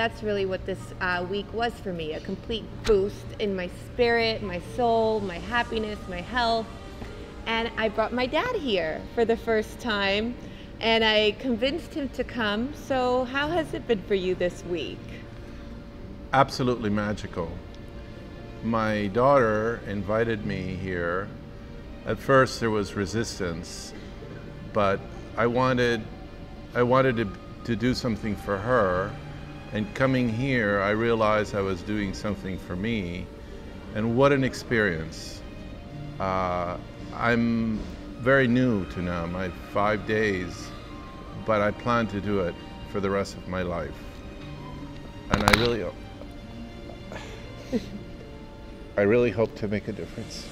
that's really what this uh, week was for me a complete boost in my spirit, my soul, my happiness, my health. And I brought my dad here for the first time and I convinced him to come. So, how has it been for you this week? Absolutely magical. My daughter invited me here. At first, there was resistance, but I wanted, I wanted to, to do something for her. And coming here, I realized I was doing something for me. And what an experience. Uh, I'm very new to Naam. I have five days, but I plan to do it for the rest of my life. And I really, I really hope to make a difference.